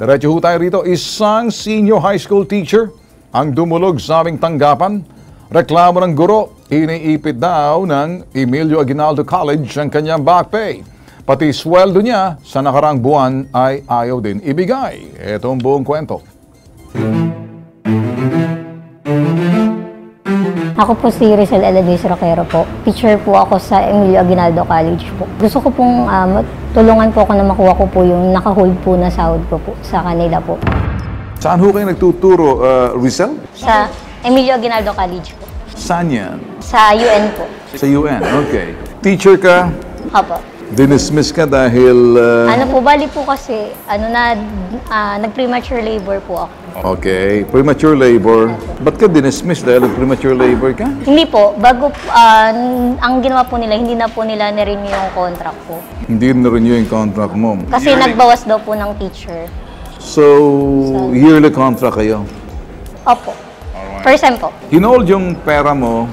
Diretso tayo rito, isang senior high school teacher ang dumulog sa aming tanggapan. Reklamo ng guro, iniipit daw ng Emilio Aguinaldo College ang kanyang back pay. Pati sweldo niya sa nakarang buwan ay ayaw din ibigay. Ito ang buong kwento. Ako po si Rizal Eladis Roquero po. Teacher po ako sa Emilio Aguinaldo College po. Gusto ko pong um, tulungan po ako na makuha ko po yung nakahold po na sahod ko po sa kanila po. Saan ho kayo nagtuturo, uh, Rizal? Sa Emilio Aguinaldo College po. Saan yan? Sa UN po. Sa UN, okay. Teacher ka, Opo. dinismiss ka dahil... uh, Ano po, bali po kasi, ano na, ah, nag-premature labor po ako. Okay, premature labor. Ba't ka dinismiss dahil premature labor ka? Hindi po, bago, n- ang ginawa po nila, hindi na po nila na-renew yung contract po. Hindi na renew yung contract mo. Kasi nagbawas daw po ng teacher. So, yearly contract kayo. Opo. First time po. Hinold yung pera mo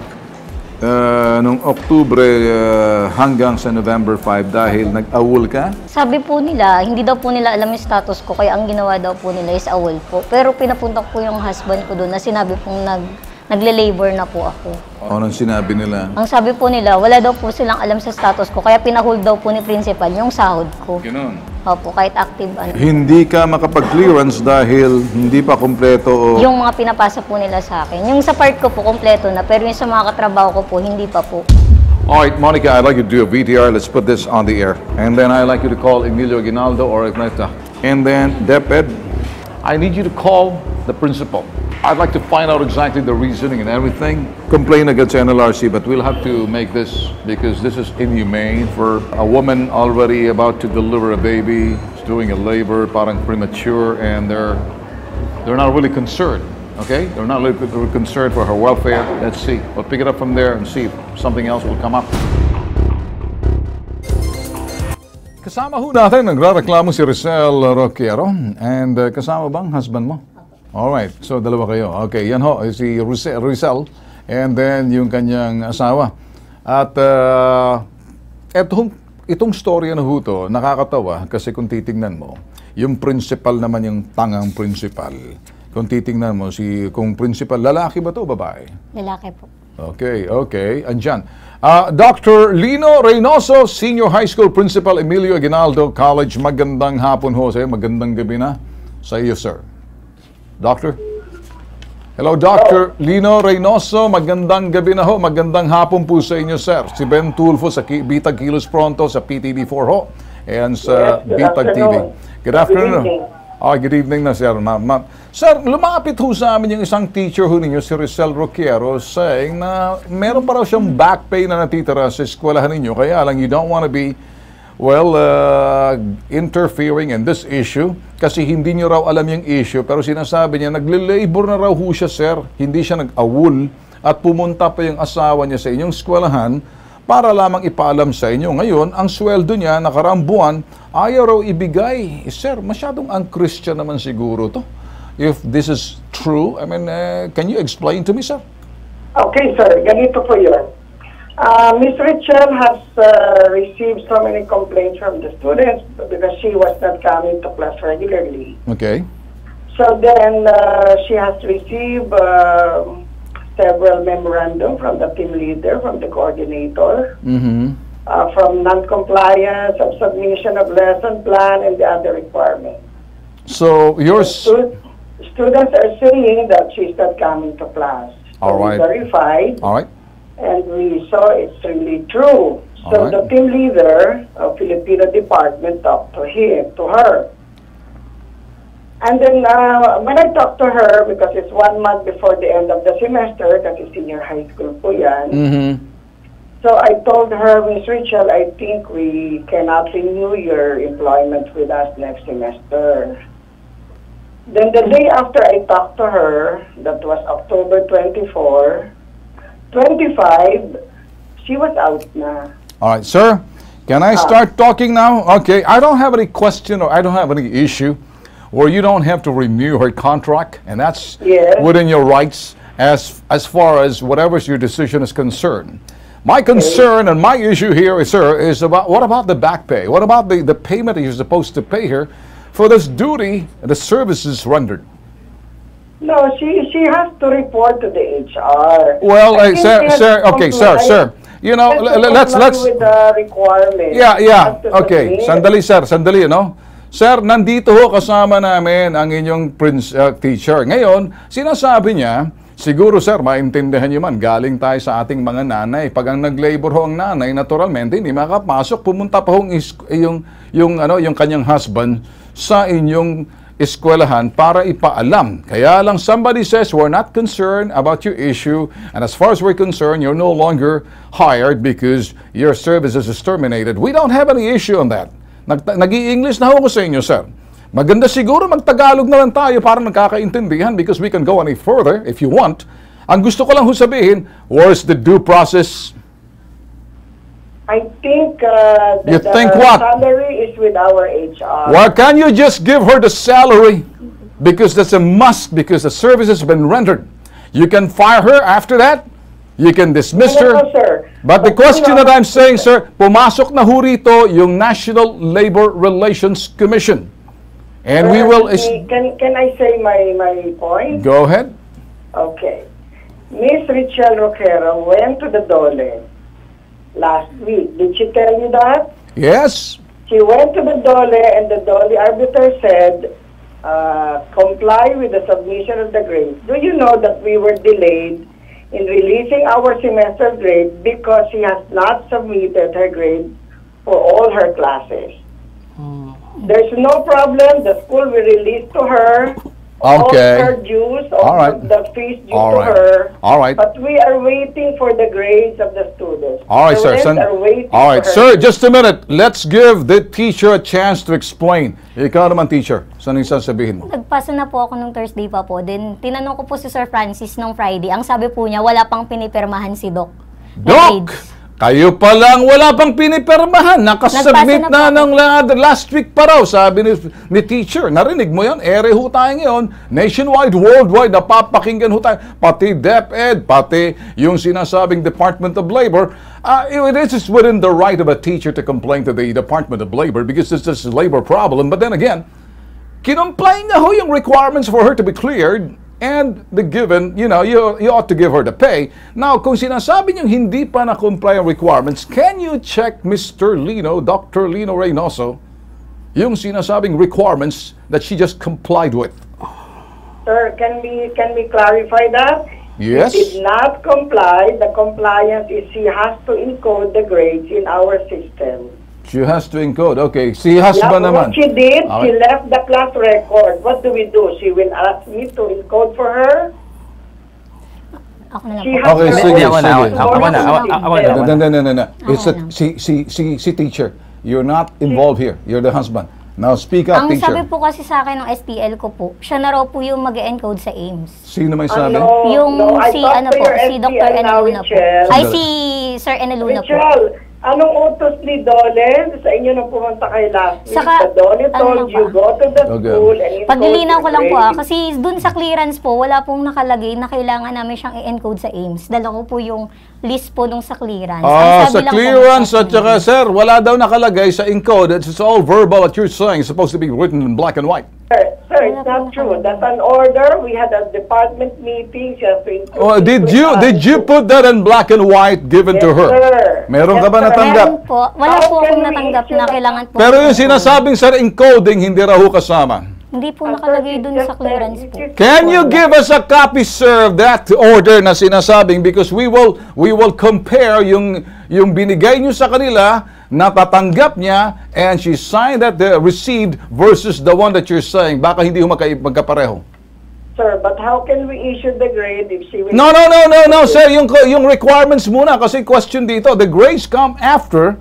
uh, nung Oktubre uh, hanggang sa November 5 dahil nag-awol ka? Sabi po nila, hindi daw po nila alam yung status ko, kaya ang ginawa daw po nila is awol po. Pero pinapunta ko po yung husband ko doon na sinabi pong nag, nagle-labor na po ako. Anong sinabi nila? Ang sabi po nila, wala daw po silang alam sa status ko, kaya pinahold daw po ni principal yung sahod ko. Ganun. Opo, kahit active ano. Hindi ka makapag-clearance dahil hindi pa kumpleto o... Yung mga pinapasa po nila sa akin. Yung sa part ko po, kompleto na. Pero yung sa mga katrabaho ko po, hindi pa po. Alright, Monica, I'd like you to do a VTR. Let's put this on the air. And then I'd like you to call Emilio Aguinaldo or Ignata. And then, DepEd, I need you to call the principal. I'd like to find out exactly the reasoning and everything. Complain against NLRC, but we'll have to make this because this is inhumane for a woman already about to deliver a baby, doing a labor, parang premature, and they're they're not really concerned. Okay, they're not really concerned for her welfare. Let's see. We'll pick it up from there and see if something else will come up. Kasama ho natin, nagrareklamo si Rizal Roquero. And uh, kasama bang husband mo? Alright, so dalawa kayo. Okay, yan ho, si Rizal, and then yung kanyang asawa. At uh, etong, itong storya na ho to, nakakatawa kasi kung titingnan mo, yung principal naman yung tangang principal. Kung titingnan mo, si, kung principal, lalaki ba to o babae? Lalaki po. Okay, okay. Andyan. Ah, Dr. Lino Reynoso, Senior High School Principal, Emilio Aguinaldo College. Magandang hapon ho sa iyo. Magandang gabi na sa iyo, sir. Doctor? Hello, Dr. Lino Reynoso. Magandang gabi na ho. Magandang hapon po sa inyo, sir. Si Ben Tulfo sa Bitag Kilos Pronto sa PTV4 ho. And sa Yes, Bitag TV. Good afternoon. Good evening. Ah, good evening na, sir. Ma'am, ma'am. Sir, lumapit ho sa amin yung isang teacher ho ninyo, si Rizal Roquero, saying na meron pa raw siyang back pay na natitira sa eskwelahan ninyo, kaya lang you don't want to be, well, uh, interfering in this issue kasi hindi niyo raw alam yung issue, pero sinasabi niya, nagle-labor na raw ho siya, sir. Hindi siya nag-awol at pumunta pa yung asawa niya sa inyong eskwelahan para lamang ipaalam sa inyo. Ngayon, ang sweldo niya nakaraang buwan, ayaw raw ibigay. Eh, sir, masyadong un-Christian naman siguro to. If this is true, I mean, eh, can you explain to me, sir? Okay, sir. Ganito po yun. Uh, Ms. Rachel has uh, received so many complaints from the students because she was not coming to class regularly. Okay. So then uh, she has received uh, several memorandum from the team leader, from the coordinator, Mm-hmm. uh, from non-compliance of submission of lesson plan and the other requirements. So, yours... Stu- students are saying that she's not coming to class. So All we right. verified. All right. And we saw it's really true. So Alright. the team leader of Filipino department talked to him, to her. And then uh, when I talked to her, because it's one month before the end of the semester, kasi senior high school po yan, Mm-hmm. so I told her, Miss Rachel, I think we cannot renew your employment with us next semester. Then the day after I talked to her, that was October 24, 25, she was out na. All right, sir. Can I ah. start talking now? Okay. I don't have any question or I don't have any issue where you don't have to renew her contract, and that's Yes. within your rights as as far as whatever your decision is concerned. My concern and my issue here is, sir, is about what about the back pay? What about the, the payment that you're supposed to pay her for this duty the services rendered. No, she she has to report to the HR. Well, uh, sir, sir, okay, sir, sir. You know, let's let's with the requirement. Yeah, yeah. Okay, submit. sandali sir, sandali, no? Sir, nandito ho kasama namin ang inyong prince, uh, teacher. Ngayon, sinasabi niya, siguro sir, maintindihan niyo man, galing tayo sa ating mga nanay. Pag ang nag-labor ho ang nanay, naturalmente, hindi makapasok. Pumunta pa ho yung, yung, ano, yung kanyang husband sa inyong eskwelahan para ipaalam. Kaya lang somebody says, we're not concerned about your issue and as far as we're concerned, you're no longer hired because your services is terminated. We don't have any issue on that. Nag- Nag-i-English na ako sa inyo, sir. Maganda siguro magtagalog na lang tayo para nagkakaintindihan because we can go any further if you want. Ang gusto ko lang ho sabihin, where's the due process? I think uh, You that think the what? salary is with our HR. Why can't you just give her the salary? Because that's a must, because the service has been rendered. You can fire her after that. You can dismiss No, her. no, sir. But the But question you know- that I'm saying, sir, pumasok na ho rito yung National Labor Relations Commission. And we Sir, will... is- me- Can, can I say my, my point? Go ahead. Okay. Miss Richelle Roquero went to the Dole last week. Did she tell you that? Yes. She went to the Dole and the Dole arbiter said, uh, comply with the submission of the grades. Do you know that we were delayed in releasing our semester grade because she has not submitted her grade for all her classes? There's no problem. The school will release to her all Okay. her dues, All all right. the fees due All to right. her. All right. But we are waiting for the grades of the students. All right, sir. San- are waiting All right, for sir, her. just a minute. Let's give the teacher a chance to explain. Ikaw naman, teacher. Saan yung sasabihin mo? Nagpasa na po ako nung Thursday pa po. Then, tinanong ko po si Sir Francis nung Friday. Ang sabi po niya, wala pang pinipirmahan si Doc. Doc! grades. Kayo pa lang wala pang pinipirmahan. Nakasubmit na, na ng la- last week pa raw, sabi ni, ni teacher. Narinig mo yan? Ere ho tayo ngayon. Nationwide, worldwide, napapakinggan ho tayo. Pati DepEd, pati yung sinasabing Department of Labor. Uh, it is within the right of a teacher to complain to the Department of Labor because this is a labor problem. But then again, kinumply niya ho yung requirements for her to be cleared and the given, you know, you, you ought to give her the pay. Now, kung sinasabi niyo hindi pa na-comply ang requirements, can you check Mr. Lino, Dr. Lino Reynoso, yung sinasabing requirements that she just complied with? Sir, can we can we clarify that? Yes. She did not comply. The compliance is she has to encode the grades in our system. She has to encode. Okay, si husband Yeah, naman. what she did, she Okay. left the class record. What do we do? She will ask me to encode for her. Ako na lang She Okay, sige, ako na, ako- ako na, ako- ako No, no, no, no, no, no. It's a, si, si, si, si teacher. You're not involved here. You're the husband. Now, speak up, Ang teacher. sabi po kasi sa akin ng STL ko po, siya na raw po yung mag encode sa AIMS. Sino may sabi? Ano? yung no, I si ano po, si Dr. Enaluna po. Ay, si Sir Enaluna po. Richelle, anong utos ni Dole sa inyo nung pumunta kay last week? Saka, the Dole ano told lang you, go to the Okay. school and Paglilinaw ko lang po ah, kasi dun sa clearance po, wala pong nakalagay na kailangan namin siyang i-encode sa AIMS. Dala ko po yung list po nung sa clearance. Ang Ah, sabi sa clearance at saka, na. sir, wala daw nakalagay sa encode. It's all verbal that you're saying. It's supposed to be written in black and white. Sir, sir, it's not true. That's an order. We had a department meeting. She has to include Oh, did you us. did you put that in black and white given to Yes, her? sir. Meron ka Yes, ba sir. natanggap? Meron po. Wala How po akong natanggap na kailangan po. Pero yung sinasabing sir encoding hindi raw ho kasama. Hindi po nakalagay dun sa clearance uh, po. Can you give us a copy, sir, of that order na sinasabing because we will we will compare yung yung binigay niyo sa kanila natatanggap niya and she signed that the received versus the one that you're saying baka hindi ho magka, magkapareho. Sir, but how can we issue the grade if she will... No, no, no, no, no, sir. Yung, yung requirements muna kasi question dito. The grades come after,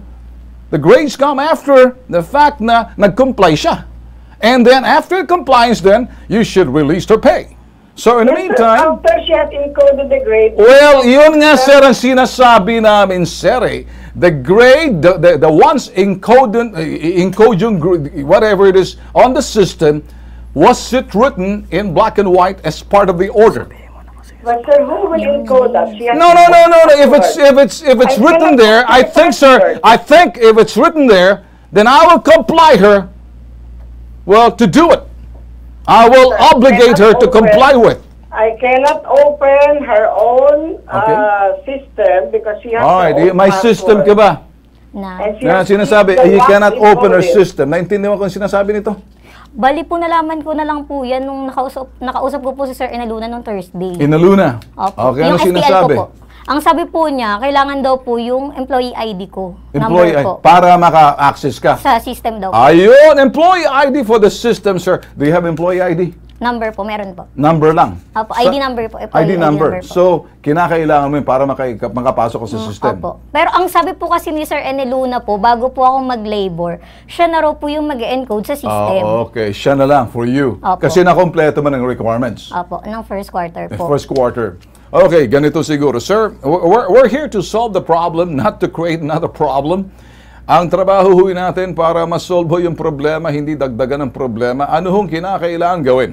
the grades come after the fact na nag-comply siya. And then after compliance then, you should release her pay. So in the meantime, After she has encoded the grade... well, yun nga sir ang sinasabi namin sir eh. The grade, the, the, the ones encoded, eh, encode whatever it is, on the system, was it written in black and white as part of the order? But sir, who will encode that? No, no, no, no, no. If it's if it's if it's I written there, I think, sir. I think if it's written there, then I will comply her Well, to do it. I will Sir, obligate her to open- comply with. I cannot open her own uh, system because she has All right, own may system ka ba? Na, Na sinasabi, lock cannot open her system. Naintindihan mo kung sinasabi nito? bali po nalaman ko na lang po yan nung nakausap, nakausap ko po si Sir Enaluna nung Thursday. Inaluna. Opo. Okay, ano yung SPL sinasabi? ko po. Ang sabi po niya, kailangan daw po yung employee ID ko. Employee number ID, para maka-access ka. Sa system daw po. Ayun, employee ID for the system, sir. Do you have employee ID? Number po, meron po. Number lang. Opo, Sa- ID number po. employee ID number. po. So, kinakailangan mo yun para maka- makapasok ka sa system. Mm, Opo. Pero ang sabi po kasi ni Sir Eneluna po, bago po ako mag-labor, siya na raw po yung mag-encode sa system. Ah, okay. Siya na lang for you. Opo. Kasi nakompleto mo ng requirements. Opo, ng first quarter po. First quarter. Okay, ganito siguro. Sir, we're, we're here to solve the problem, not to create another problem. Ang trabaho huy natin para masolve ho yung problema, hindi dagdagan ng problema. Ano hong kinakailangan gawin?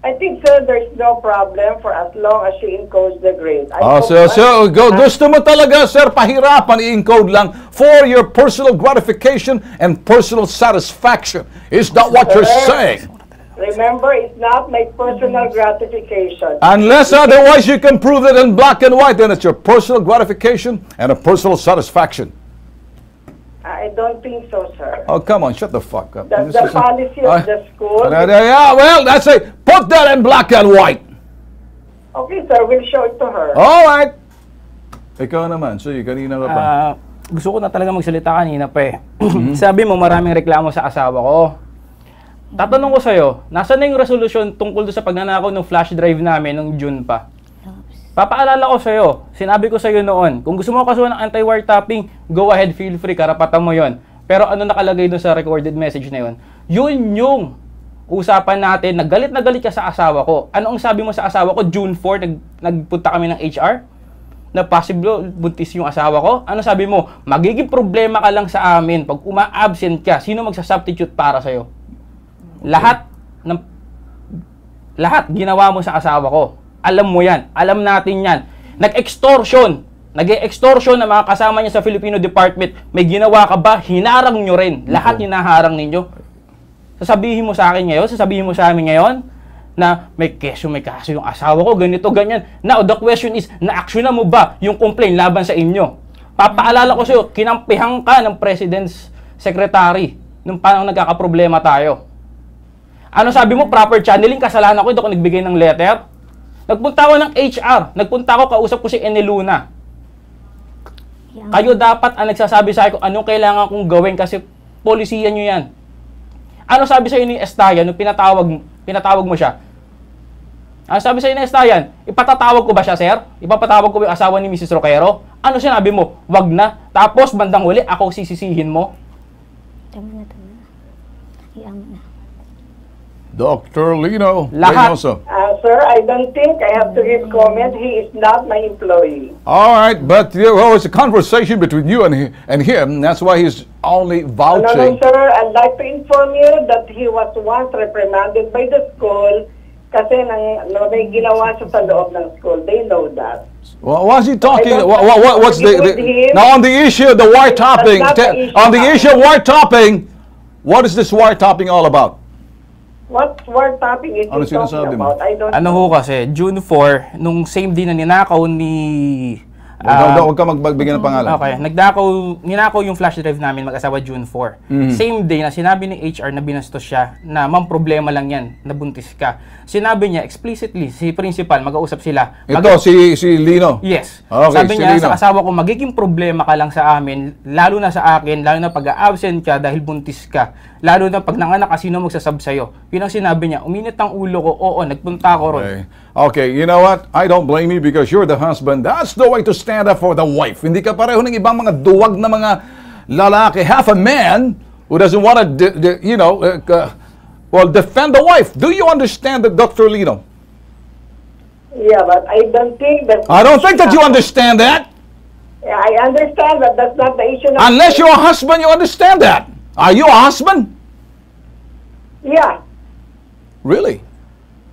I think, sir, there's no problem for as long as she encodes the grade. I Ah, hope- so, so, go, gusto mo talaga, sir, pahirapan, i-encode lang for your personal gratification and personal satisfaction. Is that what you're saying? Remember, it's not my personal gratification. Unless otherwise you can prove it in black and white, then it's your personal gratification and a personal satisfaction. I don't think so, sir. Oh, come on, shut the fuck up. The- This the is- policy of Ah, the school- ah, yeah, well, that's it. Put that in black and white. Okay, sir, we'll show it to her. All right. Ikaw naman, so kanina ka pa. Ah, gusto ko na talaga magsalita kanina pa eh. Mm-hmm. Sabi mo maraming reklamo sa asawa ko. Tatanong ko sa'yo, nasa na yung resolution tungkol sa pagnanakaw ng flash drive namin nung June pa? Papaalala ko sa'yo, sinabi ko sa'yo noon, kung gusto mo kasuhan ng anti-wiretapping, go ahead, feel free, karapatan mo yon. Pero ano nakalagay doon sa recorded message na yon? Yun yung usapan natin, nagalit na galit ka sa asawa ko. Ano ang sabi mo sa asawa ko? June 4, nag, nagpunta kami ng HR? na possible buntis yung asawa ko? Ano sabi mo? Magiging problema ka lang sa amin pag uma-absent ka. Sino magsasubstitute para sa'yo? Lahat ng lahat ginawa mo sa asawa ko. Alam mo yan. Alam natin yan. Nag-extortion. Nag-extortion ng mga kasama niya sa Filipino Department. May ginawa ka ba? Hinarang nyo rin. Lahat hinaharang ninyo. Sasabihin mo sa akin ngayon, sasabihin mo sa amin ngayon, na may keso, may kaso yung asawa ko, ganito, ganyan. Now, the question is, na-action na mo ba yung complaint laban sa inyo? Papaalala ko sa'yo, kinampihan ka ng President's Secretary nung panahon nagkakaproblema tayo. Ano sabi mo, proper channeling, kasalanan ko, hindi ako nagbigay ng letter. Nagpunta ako ng HR, nagpunta ako, kausap ko si Eneluna. Yan. Kayo dapat ang nagsasabi sa akin kung anong kailangan kong gawin kasi polisiyan nyo yan. Ano sabi sa ni Estayan nung pinatawag, pinatawag mo siya? Ano sabi sa ni Estayan? Ipatatawag ko ba siya, sir? Ipapatawag ko ba yung asawa ni Mrs. Roquero? Ano sinabi mo? Wag na. Tapos bandang huli, ako sisisihin mo. Tama na, tama na. Mo na. Dr. Lino Lahat. Reynoso. Uh, sir, I don't think I have to give comment. He is not my employee. All right, but there was a conversation between you and, he, and him. That's why he's only vouching. No, no, vouching. sir. I'd like to inform you that he was once reprimanded by the school kasi nang, no, may ginawa siya sa loob ng school. They know that. Well, what's he talking? What, what, what- what's the, the now on the issue of the white topping? the issue on the issue of white topping, what is this white topping all about? What word topic is Ano he talking mo? about? I don't Ano ho kasi, June 4, nung same day na ninakaw ni... Huwag ka- huwag ka magbigay ng pangalan. Okay, nagdakaw, ninakaw yung flash drive namin mag-asawa June 4. Mm-hmm. Same day na sinabi ni HR na binastos siya na ma'am problema lang yan, nabuntis ka. Sinabi niya explicitly, si principal, mag-ausap sila. Ito, Mag- si, si Lino. Yes. Okay, Sabi si niya Lino. sa asawa ko, magiging problema ka lang sa amin, lalo na sa akin, lalo na pag absent ka dahil buntis ka. Lalo na pag nanganak ka, sino magsasab sa'yo. Yun ang sinabi niya. Uminit ang ulo ko, oo, nagpunta ako ron. Okay. you know what? I don't blame you because you're the husband. That's the way to stand up for the wife. Hindi ka pareho ng ibang mga duwag na mga lalaki. Half a man who doesn't want to, you know, uh, uh, well, defend the wife. Do you understand that, Dr. Lino? Yeah, but I don't think that... I don't think that you understand that. Yeah, I understand that that's not the issue. Unless you're a husband, you understand that. Are you a husband? Yeah, Really?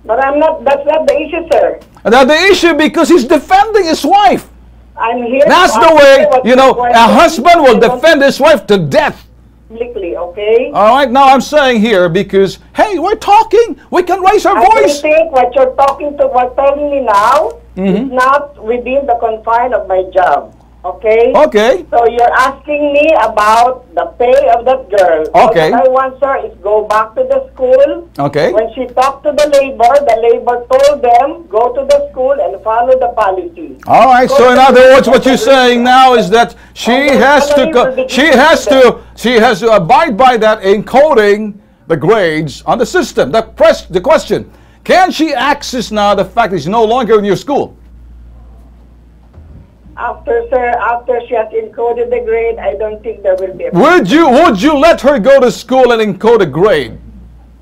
But I'm not... That's not the issue, sir. Now the issue because he's defending his wife. I'm here... That's the way, you know, a husband will. I defend his wife to death. Publicly, okay? All right, now I'm saying here because, hey, we're talking. We can raise our I voice. think what you're talking to, what telling me now Mm-hmm. is not within the confine of my job. Okay? Okay. So you're asking me about the pay of that girl. Okay. What I want, sir, is go back to the school. Okay. When she talked to the labor, the labor told them, go to the school and follow the policy. All right. So in other words, what you're saying now is that she Okay, has to the she has to she has to abide by that in coding the grades on the system. The press the question: Can she access now the fact that she's no longer in your school? After, sir, after she has encoded the grade, I don't think there will be a Would you would you let her go to school and encode a grade?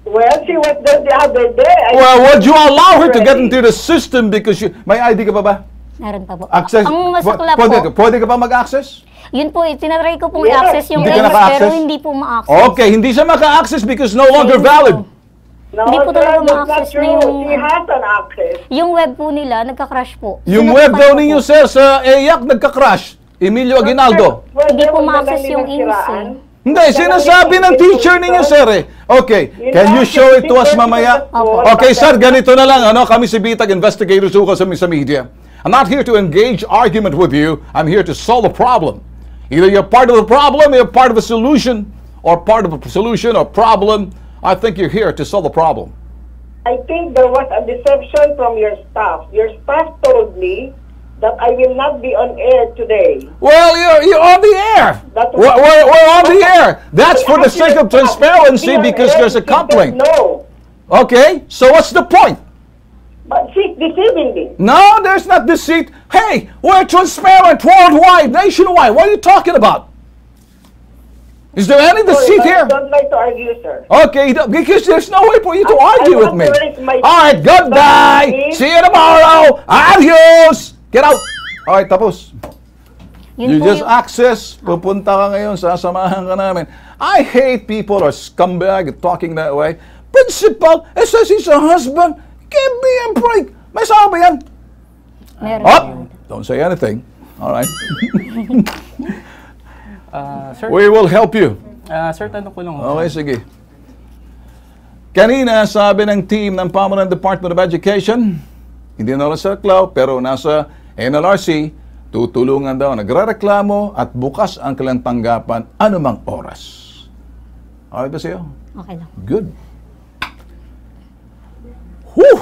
Well, she was there the other day. I Well, would you allow her to get into the system because you may ID ka pa ba? Meron pa po. Access? Ang masaklap pwede, po, pwede ka pa mag-access? yun po, tinatry ko pong Yes. i-access yung Hindi naka-access? pero hindi po ma-access. Okay, hindi siya maka-access because no longer Hindi po. Valid. No, Hindi po sir, talaga ma-access na yung- She has an access. Yung web po nila, nagka-crash po. Yung web daw ninyo, sir, sa EYAC nagka-crash. Emilio Aguinaldo. Well, Hindi po ma-access yung nasiraan. ins Hindi, sinasabi ng teacher ninyo, sir eh. Okay, can you show it to us mamaya? Okay, sir, ganito na lang. Ano, kami si Bitag Investigators ho sa, sa media. I'm not here to engage argument with you. I'm here to solve a problem. Either you're part of the problem, you're part of a solution, or part of a solution or problem. I think you're here to solve the problem. I think there was a deception from your staff. Your staff told me that I will not be on air today. Well, you're, you're on the air. That's We're, we're, we're on the air. That's for the sake of transparency be because there's a complaint. No, Okay, so what's the point? but she's deceiving me. No, there's not deceit. Hey, we're transparent worldwide, nationwide. What are you talking about? Is there any deceit Sorry, here? I don't like to argue, sir. Okay, because there's no way for you to I- argue I with me. All right, goodbye. See you tomorrow. Adios. Get out. All right, tapos. Yun You just yung- access, pupunta ka ngayon, sasamahan ka namin. I hate people are scumbag talking that way. Principal, it says he's a husband. Give me a break. May ba yan? Meron po. Don't say anything. All right. Ah, sir, We will help you. ah, sir, tanong ko lang. Okay, sige. Kanina, sabi ng team ng Pamunan Department of Education, hindi na lang sa Clau, pero nasa NLRC, tutulungan daw, nagre-reklamo at bukas ang kanilang tanggapan anumang oras. Okay ba sa'yo? Okay lang. Good. Whew!